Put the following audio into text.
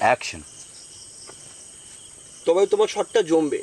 Action তবে তোমার শটটা জমবে।